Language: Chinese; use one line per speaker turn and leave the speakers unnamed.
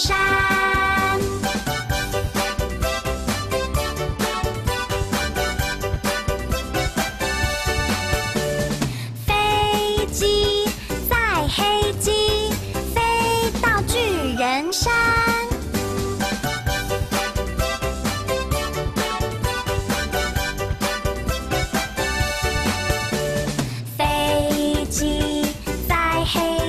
山。飞机载黑鸡飞到巨人山，飞机载黑。